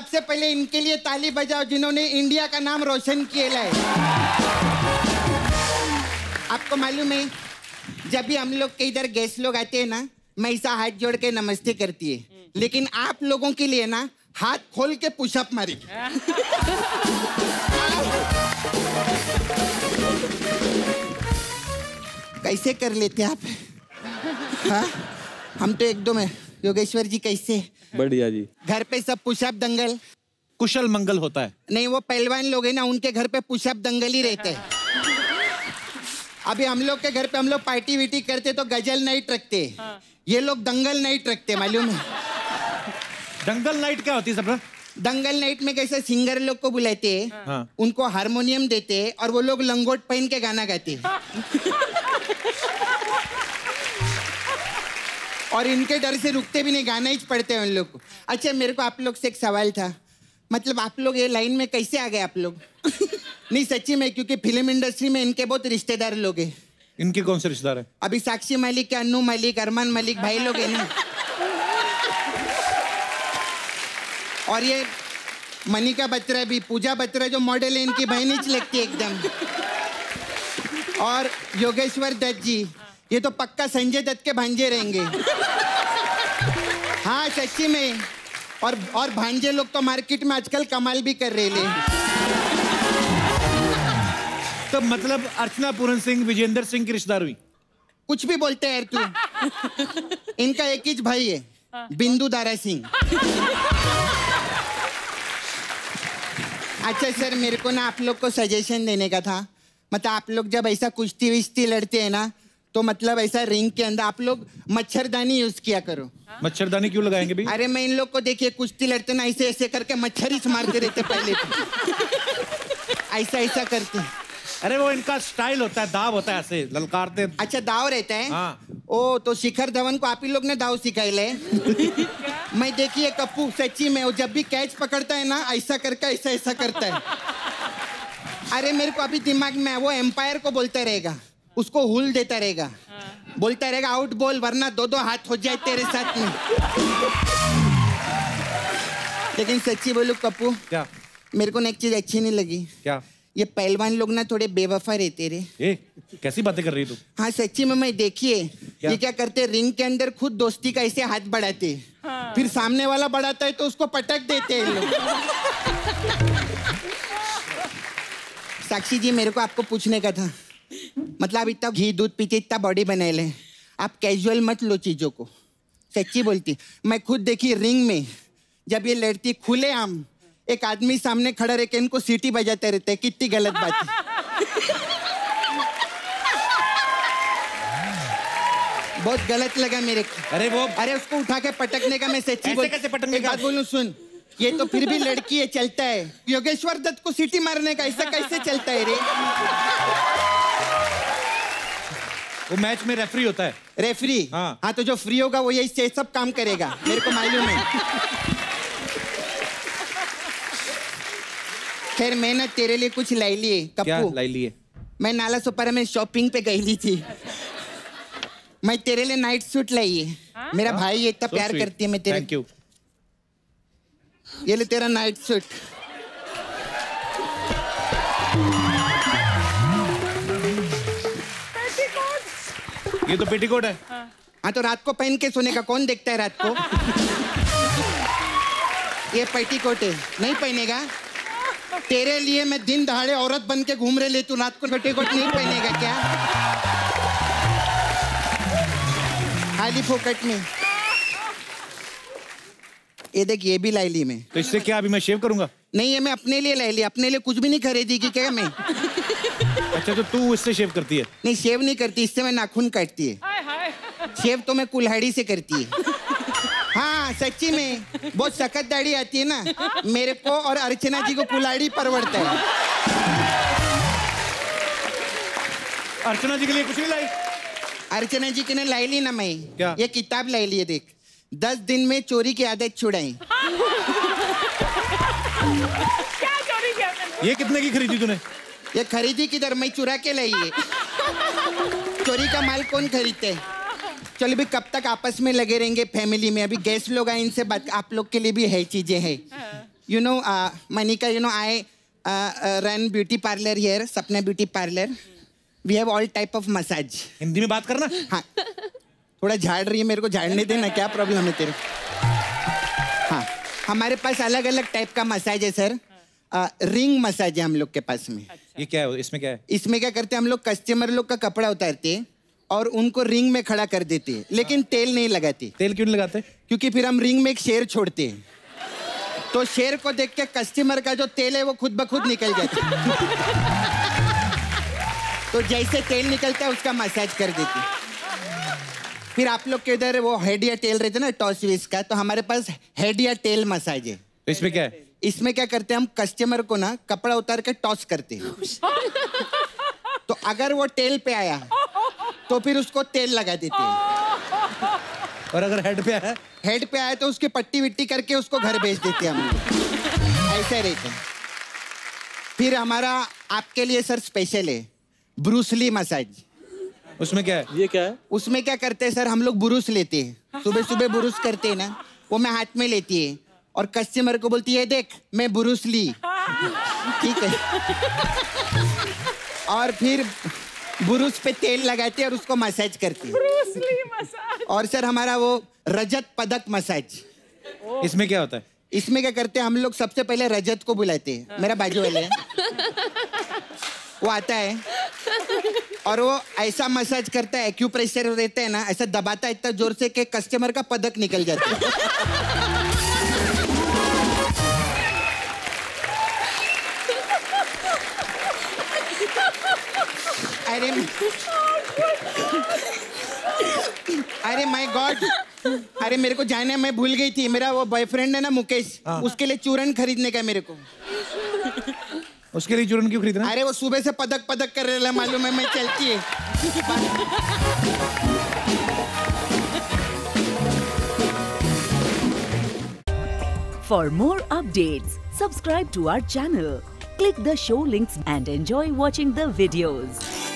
सबसे पहले इनके लिए ताली बजाओ, जिन्होंने इंडिया का नाम रोशन किया है। आपको मालूम है, जब भी हम लोग के इधर गेस्ट लोग आते हैं ना, मैं ऐसा हाथ जोड़ के नमस्ते करती है। लेकिन आप लोगों के लिए ना, हाथ खोल के पुशअप मारी कैसे कर लेते आप? हाँ? हम तो एकदम है। योगेश्वर जी, कैसे? बढ़िया जी। घर पे सब पुशअप दंगल? कुशल मंगल होता है। नहीं वो पहलवान लोग हैं ना उनके घर पे पुशअप दंगल ही रहते हैं। अभी हम लोग के घर पे हम लोग पार्टी वीटी करते तो गज़ल नाइट रखते। हाँ। ये लोग दंगल नाइट रखते मालूम है? दंगल नाइट क्या होती है सब दंगल नाइट में कैसे सिंगर लोग को बुलाते हैं हाँ। उनको हारमोनियम देते और वो लोग लंगोट पहन के गाना गाते हैं। और इनके डर से रुकते भी नहीं गाना ही पढ़ते हैं उन लोग। को अच्छा मेरे को आप लोग से एक सवाल था। मतलब आप लोग ये लाइन में कैसे आ गए आप लोग? नहीं सच्ची में क्योंकि फ़िल्म इंडस्ट्री में इनके बहुत रिश्तेदार लोग हैं। इनके कौन से रिश्तेदार है? अभी साक्षी मलिक के अनु मलिक अरमान मलिक भाई लोग हैं ना। और ये मनिका बत्रा भी पूजा बत्रा जो मॉडल है इनकी बहनीच लगती है एकदम। और योगेश्वर दत्त जी ये तो पक्का संजय दत्त के भांजे रहेंगे। हाँ सच्ची में। और और भांजे लोग तो मार्केट में आजकल कमाल भी कर रहे ले तो मतलब अर्चना पूरन सिंह विजेंद्र सिंह की रिश्तेदार? हुई कुछ भी बोलते हैं तू। इनका एक ही भाई है बिंदु दारा सिंह। अच्छा सर मेरे को ना आप लोग को सजेशन देने का था। मतलब आप लोग जब ऐसा कुश्ती विश्ती लड़ते हैं ना तो मतलब ऐसा रिंग के अंदर आप लोग मच्छरदानी यूज़ किया करो। मच्छरदानी क्यों लगाएँगे भाई अरे मैं इन लोग को देखिए कुश्ती लड़ते ना ऐसे ऐसे करके मच्छर ही मारते रहते पहले तो। ऐसा ऐसा करते अरे वो इनका स्टाइल होता है दाव होता है ऐसे ललकारते अच्छा दाव रहता है? हाँ। ओ तो शिखर धवन को आप ही लोग ने दाव सिखाई ले मैं देखिए कप्पू सच्ची में वो जब भी कैच पकड़ता है ना ऐसा करके ऐसा ऐसा करता है। अरे मेरे को अभी दिमाग में वो एम्पायर को बोलता रहेगा। उसको हुल देता रहेगा। बोलता रहेगा आउट बॉल वरना दो दो हाथ हो जाए तेरे साथ में। लेकिन सच्ची बोलू कप्पू क्या? मेरे को ना एक चीज़ अच्छी नहीं लगी। क्या? ये पहलवान लोग ना थोड़े बेवफा रहते रे। ए कैसी बातें कर रही तू? हाँ सच्ची में मैं देखिए ये क्या करते रिंग के अंदर खुद दोस्ती का ऐसे हाथ बढ़ाते। हाँ। फिर सामने वाला बढ़ाता है तो उसको पटक देते हैं लोग। साक्षी जी मेरे को आपको पूछने का था। मतलब इतना घी दूध पीते इतना बॉडी बनाए ले। आप कैजुअल मत लो चीज़ों को। सच्ची बोलती मैं खुद देखी रिंग में जब ये लड़ती खुले आम एक आदमी सामने खड़ा रह के इनको सीटी बजाते रहते हैं कितनी गलत बात है। बहुत गलत लगा मेरे को। अरे वो अरे उसको उठा के पटकने का मैं सच्ची बोल कैसे पटकने एक का? बात बोलूँ सुन। ये तो फिर भी लड़की है चलता है। योगेश्वर दत्त को सीटी मारने का ऐसा कैसे चलता है रे? वो मैच में रेफरी होता है। रेफरी हाँ। हाँ तो जो फ्री होगा वो यही सब काम करेगा। मेरे को मालूम है। खैर मैं ना तेरे लिए कुछ लाई लिए क्या कप्पू लाई लिए? मैं नाला सुपारा में शॉपिंग पे गई ली थी। मैं तेरे लिए नाइट सूट लाई है। मेरा भाई इतना प्यार करती है मैं तेरे थैंक यू ये ले तेरा नाइट सूट ये तो पेटीकोट है। हाँ तो रात को पहन के सोने का कौन देखता है रात को? ये पेटीकोट है नहीं पहनेगा? तेरे लिए मैं दिन दहाड़े औरत बन के घूम रहे ले तू रात को पेटीकोट नहीं पहनेगा क्या? खाली फोकट में। ये देख ये भी लाई ली मैं। तो इससे क्या अभी मैं शेव करूँगा? नहीं ये मैं अपने लिए लाई ली अपने लिए कुछ भी नहीं खरीदी की क्या मैं? अच्छा तो तू इससे शेव करती है? नहीं शेव नहीं करती इससे मैं नाखून काटती है। शेव तो मैं कुल्हाड़ी से करती है। हाँ सच्ची में बहुत सख्त दाढ़ी आती है ना मेरे को और अर्चना जी को कुल्हाड़ी परवड़ता है। अर्चना जी के लिए कुछ नहीं लाई? अर्चना जी की ने लाई ली ना मैं। क्या? ये किताब लाई ली है देख। दस दिन में चोरी की आदत छुड़ाई। क्या चोरी मैंने? ये कितने की खरीदी तूने? ये खरीदी किधर? मैं चुरा के लाइए चोरी का माल कौन खरीदते? है चलो भी कब तक आपस में लगे रहेंगे फैमिली में? अभी गेस्ट लोग आए इनसे बात आप लोग के लिए भी है चीज़ें हैं। You know Manika, you know, I uh, uh, run beauty parlor here, Sapna Beauty Parlor. We have all type Hindi में बात करना? हाँ। थोड़ा झाड़ रही है मेरे को झाड़ने देना क्या प्रॉब्लम है तेरे? हाँ। हमारे पास अलग अलग टाइप का मसाज है सर रिंग मसाज है हम लोग के पास में। ये क्या है? इसमें क्या है? इसमें क्या करते हैं हम लोग कस्टमर लोग का कपड़ा उतारते हैं और उनको रिंग में खड़ा कर देते हैं। लेकिन तेल नहीं लगाते। तेल क्यों नहीं लगाते? क्योंकि फिर हम रिंग में एक शेर छोड़ते। हैं तो शेर को देख के कस्टमर का जो तेल है वो खुद ब खुद निकल जाता है। तो जैसे तेल निकलता है उसका मसाज कर देते। हैं फिर आप लोग के इधर वो हेड या टेल रहते हैं ना टॉस विस का तो हमारे पास हेड या टेल मसाज है। तो इसमें क्या है? इसमें क्या करते हैं हम? कस्टमर को ना कपड़ा उतार के टॉस करते हैं। तो अगर वो टेल पे आया तो फिर उसको तेल लगा देते हैं। और अगर हेड पे आया? हेड पे आया तो उसकी पट्टी विट्टी करके उसको घर भेज देते हैं हम। ऐसे रहते हैं। फिर हमारा आपके लिए सर स्पेशल है। ब्रूसली मसाज उसमें क्या है? ये क्या है? उसमें क्या करते हैं सर? हम लोग बुरुस लेते हैं। सुबह सुबह बुरुस करते हैं ना वो मैं हाथ में लेती है। और कस्टमर को बोलती है देख मैं बुरुस ली ठीक है। और फिर बुरुस पे तेल लगाते हैं और उसको मसाज करते हैं। ब्रूसली मसाज और सर हमारा वो रजत पदक मसाज इसमें क्या होता है? इसमें क्या करते हैं हम लोग सबसे पहले रजत को बुलाते हैं। मेरा बाजू वाले है। वो आता है और वो ऐसा मसाज करता है क्यू प्रेशर रहता है ना ऐसा दबाता है इतना ज़ोर से कि कस्टमर का पदक निकल जाता है। अरे अरे माय गॉड अरे मेरे को जाना है मैं भूल गई थी। मेरा वो बॉयफ्रेंड है ना मुकेश उसके लिए चूरन खरीदने का मेरे को। उसके लिए चूरन क्यों खरीदना? अरे वो सुबह से पदक पदक कर रहे मालूम है मैं चलती है। For more updates, subscribe to our channel, click the show links and enjoy watching the videos.